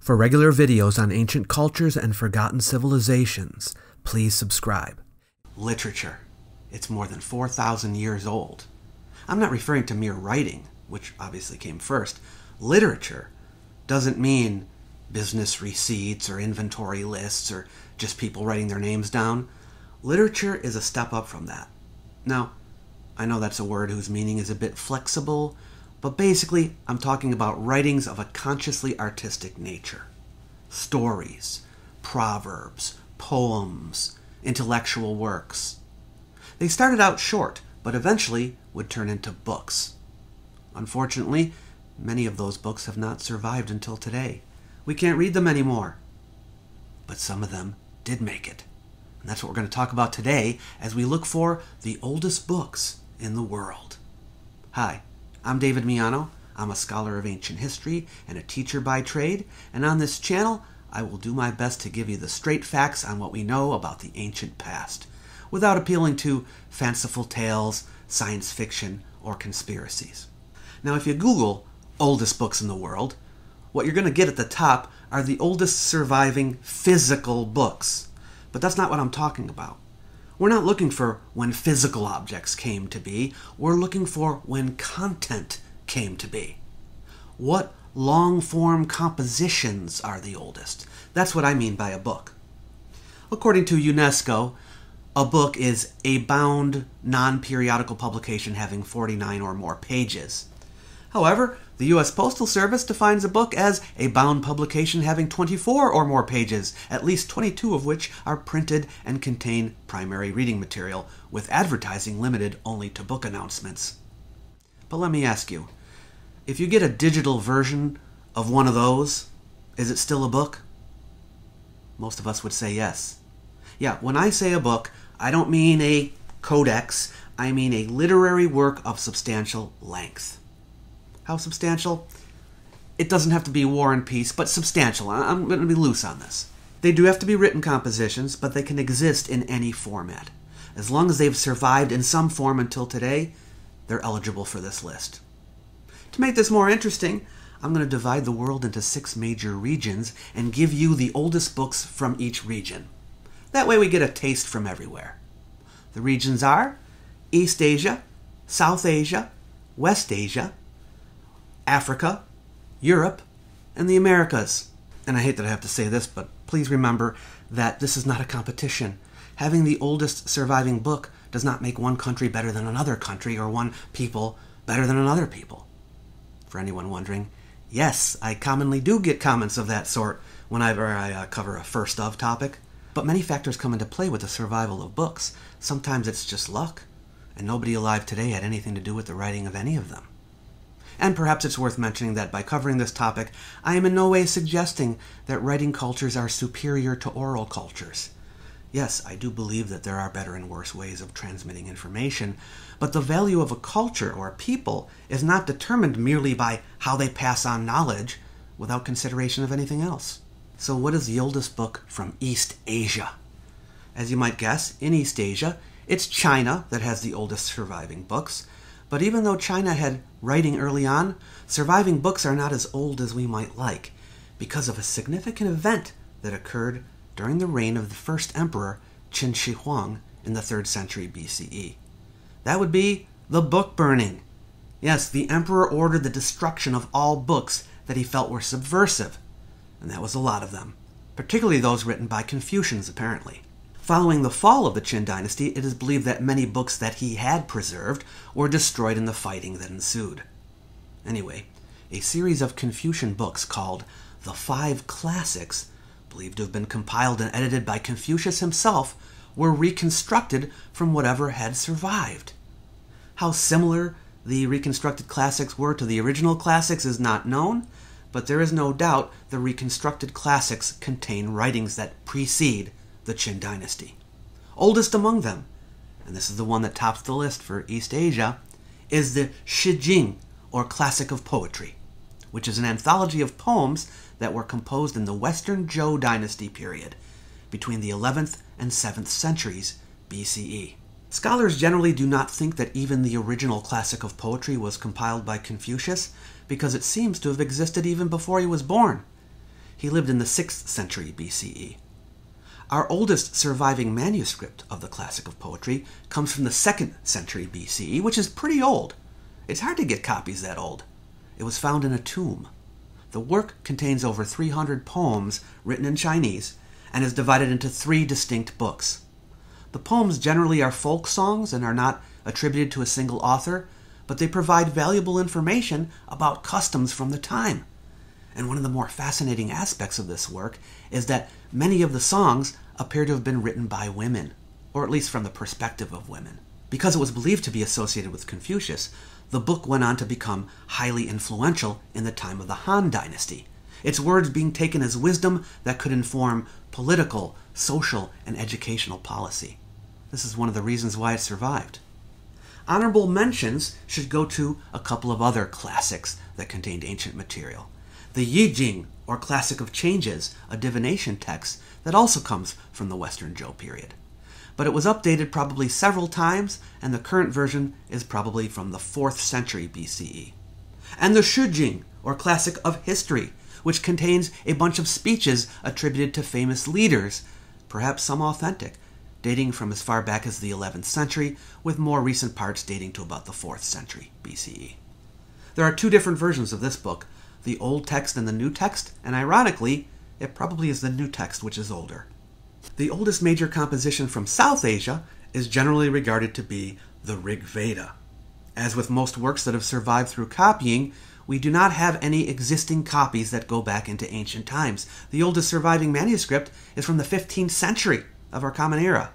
For regular videos on ancient cultures and forgotten civilizations, please subscribe. Literature. It's more than 4,000 years old. I'm not referring to mere writing, which obviously came first. Literature doesn't mean business receipts or inventory lists or just people writing their names down. Literature is a step up from that. Now, I know that's a word whose meaning is a bit flexible, but basically, I'm talking about writings of a consciously artistic nature. Stories, proverbs, poems, intellectual works. They started out short, but eventually would turn into books. Unfortunately, many of those books have not survived until today. We can't read them anymore. But some of them did make it. And that's what we're going to talk about today as we look for the oldest books in the world. Hi, I'm David Miano. I'm a scholar of ancient history and a teacher by trade, and on this channel, I will do my best to give you the straight facts on what we know about the ancient past, without appealing to fanciful tales, science fiction, or conspiracies. Now, if you Google oldest books in the world, what you're going to get at the top are the oldest surviving physical books. But that's not what I'm talking about. We're not looking for when physical objects came to be, we're looking for when content came to be. What long form compositions are the oldest? That's what I mean by a book. According to UNESCO, a book is a bound, non periodical publication having 49 or more pages. However, the U.S. Postal Service defines a book as a bound publication having 24 or more pages, at least 22 of which are printed and contain primary reading material, with advertising limited only to book announcements. But let me ask you if you get a digital version of one of those, is it still a book? Most of us would say yes. Yeah, when I say a book, I don't mean a codex, I mean a literary work of substantial length. How substantial? It doesn't have to be War and Peace, but substantial. I'm going to be loose on this. They do have to be written compositions, but they can exist in any format. As long as they've survived in some form until today, they're eligible for this list. To make this more interesting, I'm going to divide the world into six major regions and give you the oldest books from each region. That way we get a taste from everywhere. The regions are East Asia, South Asia, West Asia, Africa, Europe, and the Americas. And I hate that I have to say this, but please remember that this is not a competition. Having the oldest surviving book does not make one country better than another country or one people better than another people. For anyone wondering, yes, I commonly do get comments of that sort whenever I uh, cover a first of topic. But many factors come into play with the survival of books. Sometimes it's just luck, and nobody alive today had anything to do with the writing of any of them. And perhaps it's worth mentioning that by covering this topic, I am in no way suggesting that writing cultures are superior to oral cultures. Yes, I do believe that there are better and worse ways of transmitting information, but the value of a culture or a people is not determined merely by how they pass on knowledge without consideration of anything else. So, what is the oldest book from East Asia? As you might guess, in East Asia, it's China that has the oldest surviving books, but even though China had writing early on, surviving books are not as old as we might like, because of a significant event that occurred during the reign of the first emperor Qin Shi Huang in the 3rd century BCE. That would be the book burning. Yes, the emperor ordered the destruction of all books that he felt were subversive, and that was a lot of them, particularly those written by Confucians, apparently. Following the fall of the Qin dynasty, it is believed that many books that he had preserved were destroyed in the fighting that ensued. Anyway, a series of Confucian books called the Five Classics, believed to have been compiled and edited by Confucius himself, were reconstructed from whatever had survived. How similar the reconstructed classics were to the original classics is not known, but there is no doubt the reconstructed classics contain writings that precede the Qin dynasty. Oldest among them, and this is the one that tops the list for East Asia, is the Shijing, or Classic of Poetry, which is an anthology of poems that were composed in the Western Zhou dynasty period, between the 11th and 7th centuries BCE. Scholars generally do not think that even the original classic of poetry was compiled by Confucius, because it seems to have existed even before he was born. He lived in the 6th century BCE. Our oldest surviving manuscript of the classic of poetry comes from the 2nd century BCE, which is pretty old. It's hard to get copies that old. It was found in a tomb. The work contains over 300 poems written in Chinese and is divided into three distinct books. The poems generally are folk songs and are not attributed to a single author, but they provide valuable information about customs from the time. And one of the more fascinating aspects of this work is that many of the songs appear to have been written by women, or at least from the perspective of women. Because it was believed to be associated with Confucius, the book went on to become highly influential in the time of the Han Dynasty, its words being taken as wisdom that could inform political, social, and educational policy. This is one of the reasons why it survived. Honorable mentions should go to a couple of other classics that contained ancient material. The Yi Jing, or Classic of Changes, a divination text that also comes from the Western Zhou period but it was updated probably several times, and the current version is probably from the 4th century BCE. And the Shujing, or Classic of History, which contains a bunch of speeches attributed to famous leaders, perhaps some authentic, dating from as far back as the 11th century, with more recent parts dating to about the 4th century BCE. There are two different versions of this book the Old Text and the New Text, and ironically, it probably is the New Text which is older. The oldest major composition from South Asia is generally regarded to be the Rig Veda. As with most works that have survived through copying, we do not have any existing copies that go back into ancient times. The oldest surviving manuscript is from the 15th century of our Common Era.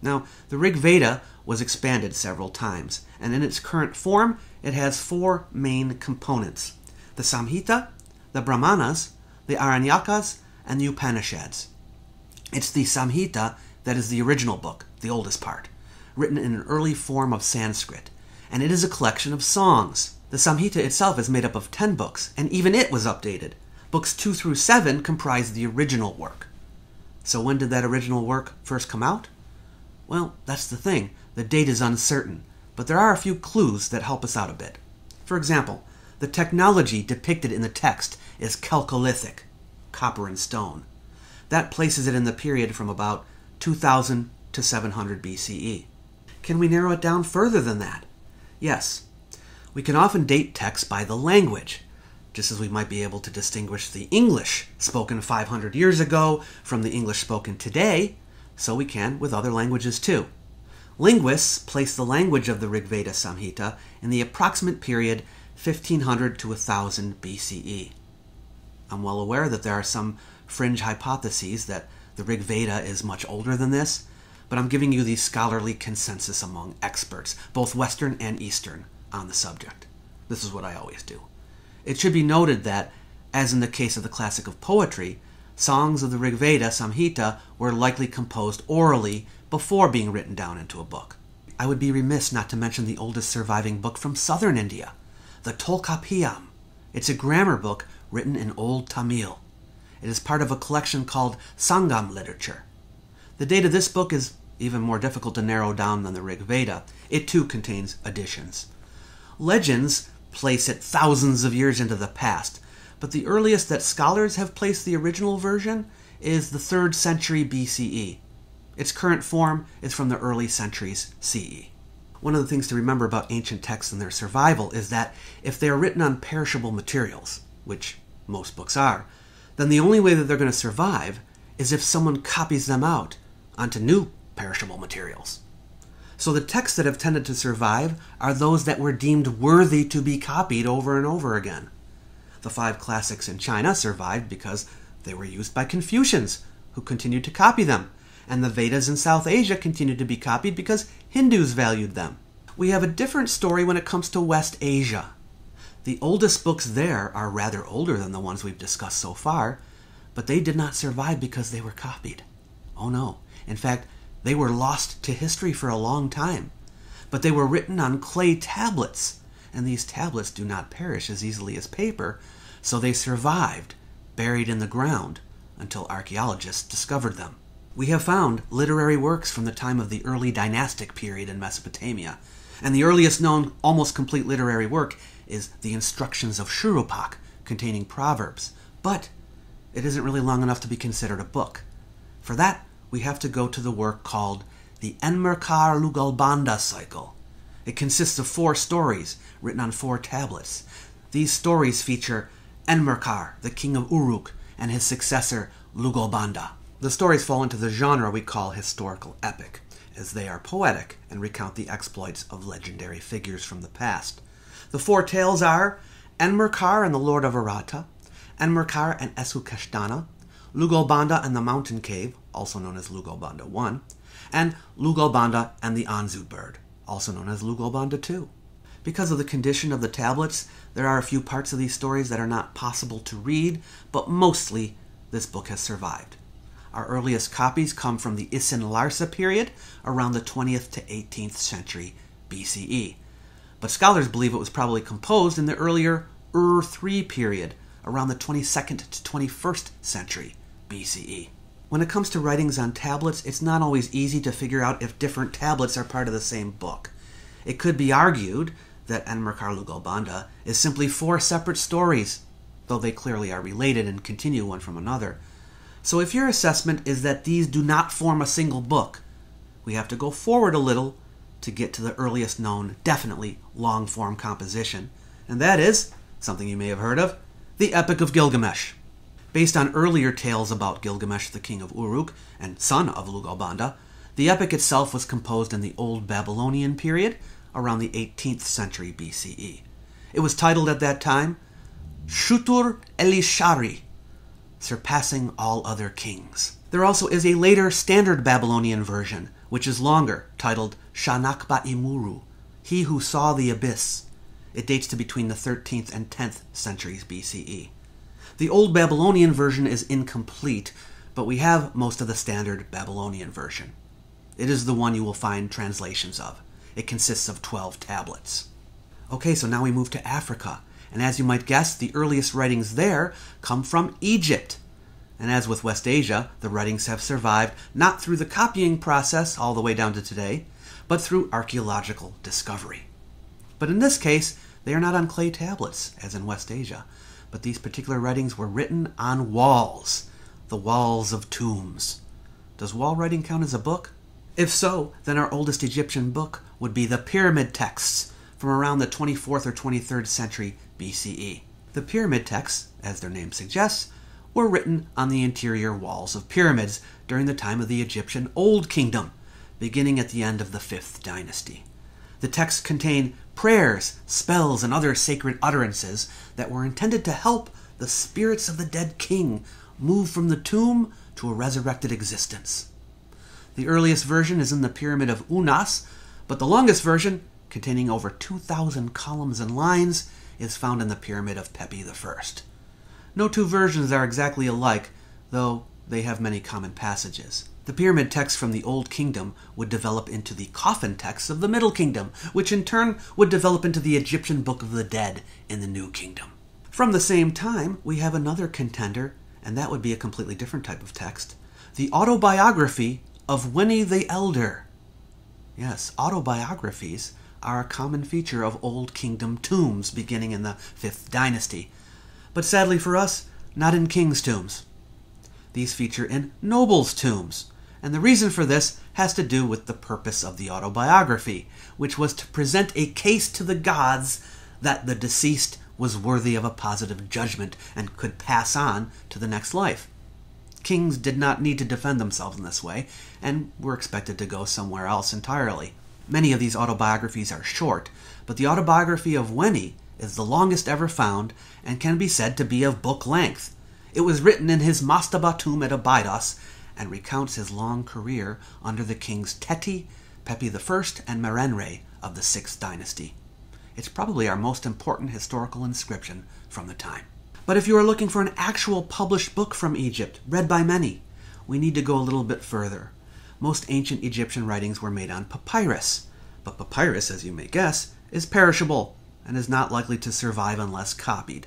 Now, the Rig Veda was expanded several times, and in its current form, it has four main components the Samhita, the Brahmanas, the Aranyakas, and the Upanishads. It's the Samhita that is the original book, the oldest part, written in an early form of Sanskrit, and it is a collection of songs. The Samhita itself is made up of 10 books, and even it was updated. Books 2 through 7 comprise the original work. So when did that original work first come out? Well, that's the thing. The date is uncertain, but there are a few clues that help us out a bit. For example, the technology depicted in the text is Chalcolithic, copper and stone. That places it in the period from about 2000 to 700 BCE. Can we narrow it down further than that? Yes. We can often date texts by the language, just as we might be able to distinguish the English spoken 500 years ago from the English spoken today, so we can with other languages too. Linguists place the language of the Rigveda Samhita in the approximate period 1500 to 1000 BCE. I'm well aware that there are some fringe hypotheses that the Rig Veda is much older than this, but I'm giving you the scholarly consensus among experts, both Western and Eastern, on the subject. This is what I always do. It should be noted that, as in the case of the classic of poetry, songs of the Rig Veda Samhita were likely composed orally before being written down into a book. I would be remiss not to mention the oldest surviving book from southern India, the Tolkappiyam. It's a grammar book written in Old Tamil. It is part of a collection called Sangam literature. The date of this book is even more difficult to narrow down than the Rig Veda. It too contains additions. Legends place it thousands of years into the past, but the earliest that scholars have placed the original version is the 3rd century BCE. Its current form is from the early centuries CE. One of the things to remember about ancient texts and their survival is that if they are written on perishable materials, which most books are, then the only way that they're going to survive is if someone copies them out onto new perishable materials. So the texts that have tended to survive are those that were deemed worthy to be copied over and over again. The five classics in China survived because they were used by Confucians, who continued to copy them, and the Vedas in South Asia continued to be copied because Hindus valued them. We have a different story when it comes to West Asia. The oldest books there are rather older than the ones we've discussed so far, but they did not survive because they were copied. Oh no. In fact, they were lost to history for a long time. But they were written on clay tablets, and these tablets do not perish as easily as paper, so they survived, buried in the ground, until archaeologists discovered them. We have found literary works from the time of the early dynastic period in Mesopotamia, and the earliest known almost complete literary work is the Instructions of Shuruppak, containing proverbs. But it isn't really long enough to be considered a book. For that, we have to go to the work called the Enmerkar Lugalbanda cycle. It consists of four stories written on four tablets. These stories feature Enmerkar, the king of Uruk, and his successor Lugalbanda. The stories fall into the genre we call historical epic, as they are poetic and recount the exploits of legendary figures from the past. The four tales are Enmerkar and the Lord of Aratta, Enmerkar and Esukeshtana, Lugalbanda and the Mountain Cave, also known as Lugalbanda 1, and Lugalbanda and the Anzu bird, also known as Lugalbanda 2. Because of the condition of the tablets, there are a few parts of these stories that are not possible to read, but mostly this book has survived. Our earliest copies come from the Isin Larsa period, around the 20th to 18th century BCE. But scholars believe it was probably composed in the earlier Ur III period, around the 22nd to 21st century BCE. When it comes to writings on tablets, it's not always easy to figure out if different tablets are part of the same book. It could be argued that Enmerkar Lugalbanda is simply four separate stories, though they clearly are related and continue one from another. So if your assessment is that these do not form a single book, we have to go forward a little to get to the earliest known, definitely long form composition, and that is something you may have heard of the Epic of Gilgamesh. Based on earlier tales about Gilgamesh, the king of Uruk and son of Lugalbanda, the epic itself was composed in the Old Babylonian period, around the 18th century BCE. It was titled at that time Shutur Elishari, surpassing all other kings. There also is a later standard Babylonian version, which is longer, titled Shanakba Imuru, He Who Saw the Abyss. It dates to between the 13th and 10th centuries BCE. The Old Babylonian version is incomplete, but we have most of the standard Babylonian version. It is the one you will find translations of. It consists of 12 tablets. Okay, so now we move to Africa. And as you might guess, the earliest writings there come from Egypt. And as with West Asia, the writings have survived not through the copying process all the way down to today, but through archaeological discovery. But in this case, they are not on clay tablets, as in West Asia, but these particular writings were written on walls, the walls of tombs. Does wall writing count as a book? If so, then our oldest Egyptian book would be the pyramid texts from around the 24th or 23rd century BCE. The pyramid texts, as their name suggests, were written on the interior walls of pyramids during the time of the Egyptian Old Kingdom, beginning at the end of the 5th dynasty. The texts contain prayers, spells, and other sacred utterances that were intended to help the spirits of the dead king move from the tomb to a resurrected existence. The earliest version is in the Pyramid of Unas, but the longest version, containing over 2,000 columns and lines, is found in the Pyramid of Pepi I. No two versions are exactly alike, though they have many common passages. The pyramid texts from the Old Kingdom would develop into the coffin texts of the Middle Kingdom, which in turn would develop into the Egyptian Book of the Dead in the New Kingdom. From the same time, we have another contender, and that would be a completely different type of text the autobiography of Weni the Elder. Yes, autobiographies are a common feature of Old Kingdom tombs beginning in the 5th dynasty, but sadly for us, not in kings' tombs. These feature in nobles' tombs, and the reason for this has to do with the purpose of the autobiography, which was to present a case to the gods that the deceased was worthy of a positive judgment and could pass on to the next life. Kings did not need to defend themselves in this way, and were expected to go somewhere else entirely. Many of these autobiographies are short, but the autobiography of Weni is the longest ever found and can be said to be of book length. It was written in his mastaba tomb at Abydos and recounts his long career under the kings Teti, Pepi I, and Merenre of the 6th dynasty. It's probably our most important historical inscription from the time. But if you are looking for an actual published book from Egypt, read by many, we need to go a little bit further. Most ancient Egyptian writings were made on papyrus, but papyrus, as you may guess, is perishable and is not likely to survive unless copied.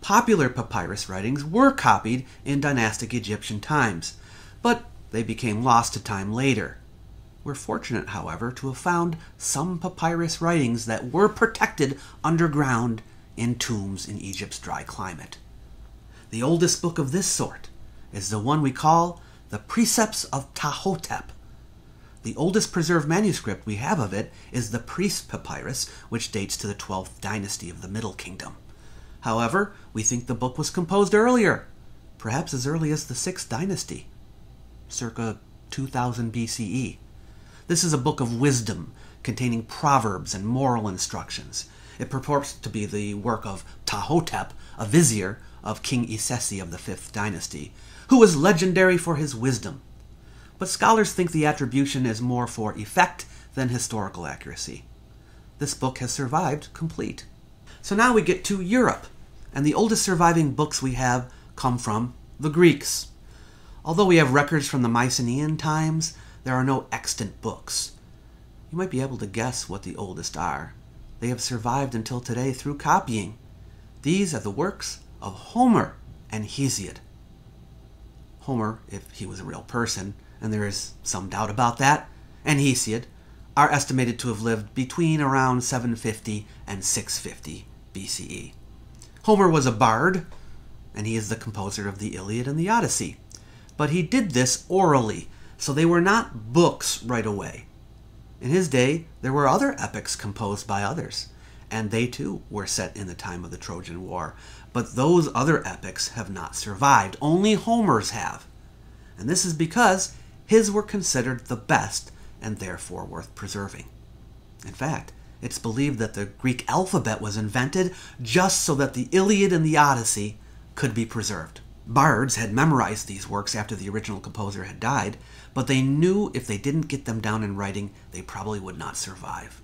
Popular papyrus writings were copied in dynastic Egyptian times, but they became lost to time later. We're fortunate, however, to have found some papyrus writings that were protected underground in tombs in Egypt's dry climate. The oldest book of this sort is the one we call the Precepts of Ptahhotep. The oldest preserved manuscript we have of it is the Prisse Papyrus, which dates to the 12th dynasty of the Middle Kingdom. However, we think the book was composed earlier, perhaps as early as the 6th dynasty, circa 2000 BCE. This is a book of wisdom containing proverbs and moral instructions. It purports to be the work of Ptahhotep, a vizier of King Isesi of the 5th dynasty, who was legendary for his wisdom. But scholars think the attribution is more for effect than historical accuracy. This book has survived complete. So now we get to Europe, and the oldest surviving books we have come from the Greeks. Although we have records from the Mycenaean times, there are no extant books. You might be able to guess what the oldest are. They have survived until today through copying. These are the works of Homer and Hesiod. Homer, if he was a real person, and there is some doubt about that, and Hesiod are estimated to have lived between around 750 and 650 BCE. Homer was a bard, and he is the composer of the Iliad and the Odyssey. But he did this orally, so they were not books right away. In his day, there were other epics composed by others, and they too were set in the time of the Trojan War. But those other epics have not survived. Only Homer's have. And this is because his were considered the best and therefore worth preserving. In fact, it's believed that the Greek alphabet was invented just so that the Iliad and the Odyssey could be preserved. Bards had memorized these works after the original composer had died, but they knew if they didn't get them down in writing, they probably would not survive.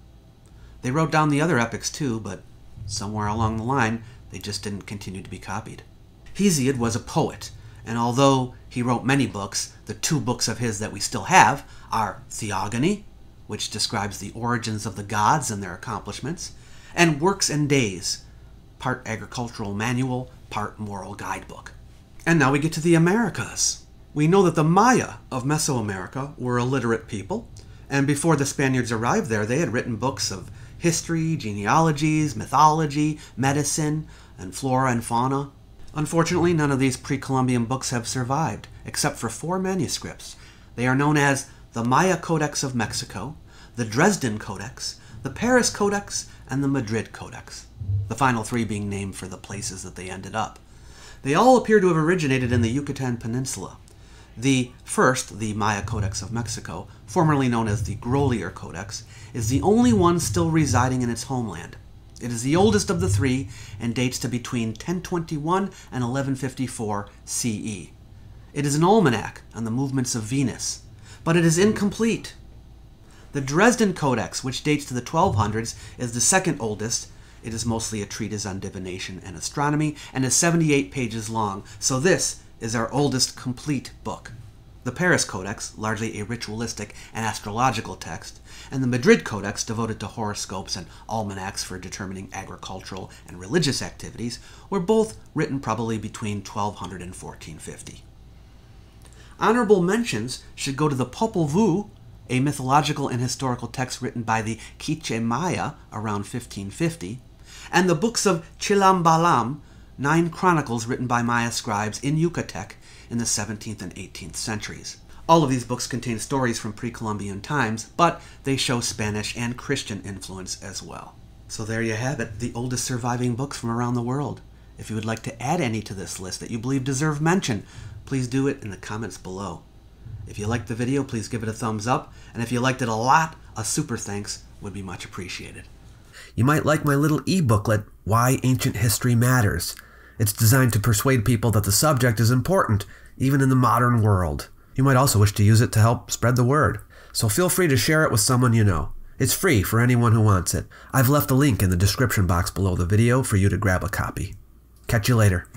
They wrote down the other epics too, but somewhere along the line, they just didn't continue to be copied. Hesiod was a poet, and although he wrote many books, the two books of his that we still have are Theogony, which describes the origins of the gods and their accomplishments, and Works and Days, part agricultural manual, part moral guidebook. And now we get to the Americas. We know that the Maya of Mesoamerica were illiterate people, and before the Spaniards arrived there, they had written books of history, genealogies, mythology, medicine, and flora and fauna. Unfortunately, none of these pre Columbian books have survived, except for four manuscripts. They are known as the Maya Codex of Mexico, the Dresden Codex, the Paris Codex, and the Madrid Codex, the final three being named for the places that they ended up. They all appear to have originated in the Yucatan Peninsula. The first, the Maya Codex of Mexico, formerly known as the Grolier Codex, is the only one still residing in its homeland. It is the oldest of the three and dates to between 1021 and 1154 CE. It is an almanac on the movements of Venus, but it is incomplete. The Dresden Codex, which dates to the 1200s, is the second oldest it is mostly a treatise on divination and astronomy and is 78 pages long, so this is our oldest complete book. The Paris Codex, largely a ritualistic and astrological text, and the Madrid Codex, devoted to horoscopes and almanacs for determining agricultural and religious activities, were both written probably between 1200 and 1450. Honorable mentions should go to the Popol Vuh, a mythological and historical text written by the Quiche Maya around 1550, and the books of Chilam Balam, nine chronicles written by Maya scribes in Yucatec in the 17th and 18th centuries. All of these books contain stories from pre Columbian times, but they show Spanish and Christian influence as well. So there you have it, the oldest surviving books from around the world. If you would like to add any to this list that you believe deserve mention, please do it in the comments below. If you liked the video, please give it a thumbs up, and if you liked it a lot, a super thanks would be much appreciated. You might like my little e-booklet, Why Ancient History Matters. It's designed to persuade people that the subject is important, even in the modern world. You might also wish to use it to help spread the word. So feel free to share it with someone you know. It's free for anyone who wants it. I've left a link in the description box below the video for you to grab a copy. Catch you later.